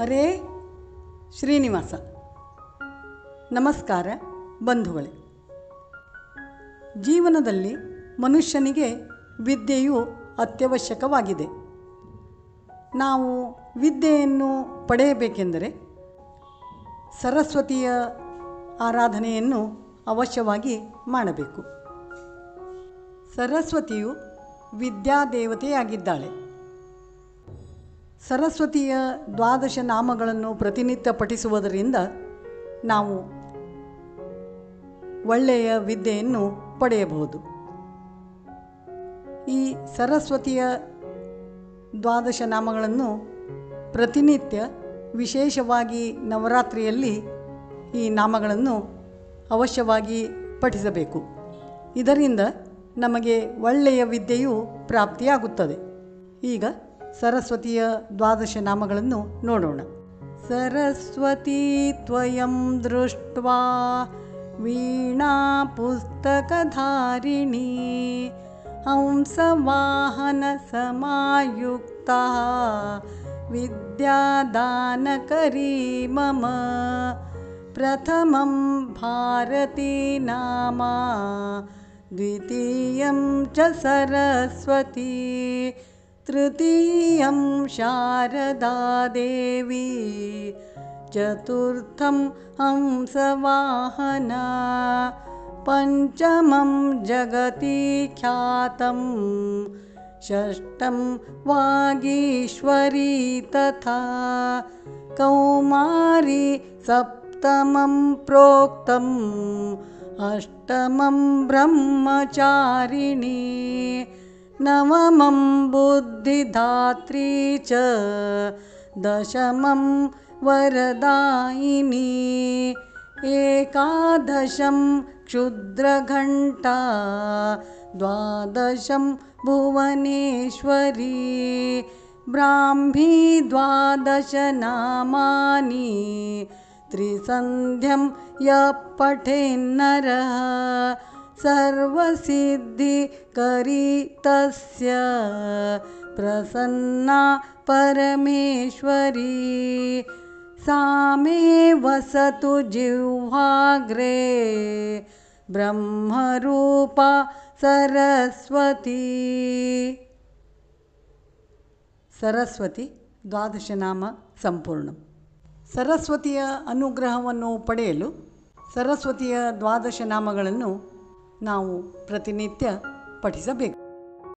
ಹರೇ ಶ್ರೀನಿವಾಸ. ನಮಸ್ಕಾರ ಬಂಧುಗಳೇ. ಜೀವನದಲ್ಲಿ ಮನುಷ್ಯನಿಗೆ ವಿದ್ಯೆಯು ಅತ್ಯವಶ್ಯಕವಾಗಿದೆ. ನಾವು ವಿದ್ಯೆಯನ್ನು ಪಡೆಯಬೇಕೆಂದರೆ ಸರಸ್ವತಿಯ ಆರಾಧನೆಯನ್ನು ಅವಶ್ಯವಾಗಿ ಮಾಡಬೇಕು. ಸರಸ್ವತಿಯು ವಿದ್ಯಾದೇವತೆಯಾಗಿದ್ದಾಳೆ. ಸರಸ್ವತಿಯ ದ್ವಾದಶ ನಾಮಗಳನ್ನು ಪ್ರತಿನಿತ್ಯ ಪಠಿಸುವುದರಿಂದ ನಾವು ಒಳ್ಳೆಯ ವಿದ್ಯೆಯನ್ನು ಪಡೆಯಬಹುದು. ಈ ಸರಸ್ವತಿಯ ದ್ವಾದಶ ನಾಮಗಳನ್ನು ಪ್ರತಿನಿತ್ಯ ವಿಶೇಷವಾಗಿ ನವರಾತ್ರಿಯಲ್ಲಿ ಈ ನಾಮಗಳನ್ನು ಅವಶ್ಯವಾಗಿ ಪಠಿಸಬೇಕು. ಇದರಿಂದ ನಮಗೆ ಒಳ್ಳೆಯ ವಿದ್ಯೆಯು ಪ್ರಾಪ್ತಿಯಾಗುತ್ತದೆ. ಈಗ ಸರಸ್ವತಿಯ ದ್ವಾದಶ ನಾಮಗಳನ್ನು ನೋಡೋಣ ಸರಸ್ವತಿ ತ್ವಯಂ ದೃಷ್ಟ್ವಾ ವೀಣಾ ಪುಸ್ತಕಧಾರಿಣಿ ಹಂಸವಾಹನ ಸಮಾಯುಕ್ತ ವಿದ್ಯಾದಾನಕರೀ ಮಮ ಪ್ರಥಮಂ ಭಾರತೀ ನಾಮ द्वितीयं च सरस्वती तृतीयं शारदा देवी चतुर्थं हंसवाहना पञ्चमं जगति ख्यातं षष्ठं वागीश्वरी तथा कौमारी सप्तमं प्रोक्तम् अष्टमं ब्रह्मचारिणी नवमं बुद्धिदात्री च दशमं वरदायिनी एकादशं क्षुद्रघण्टा द्वादशं भुवनेश्वरी ब्राह्मी द्वादशनामानि त्रिसन्ध्यं यः पठेन्नरः सर्वसिद्धिकरी तस्य प्रसन्ना परमेश्वरी सा मे वसतु जिह्वाग्रे ब्रह्मरूपा सरस्वती ಸರಸ್ವತಿ ದ್ವಾದಶನಾಮ ಸಂಪೂರ್ಣ ಸರಸ್ವತಿಯ ಅನುಗ್ರಹವನ್ನು ಪಡೆಯಲು ಸರಸ್ವತಿಯ ದ್ವಾದಶ ನಾಮಗಳನ್ನು ನಾವು ಪ್ರತಿನಿತ್ಯ ಪಠಿಸಬೇಕು.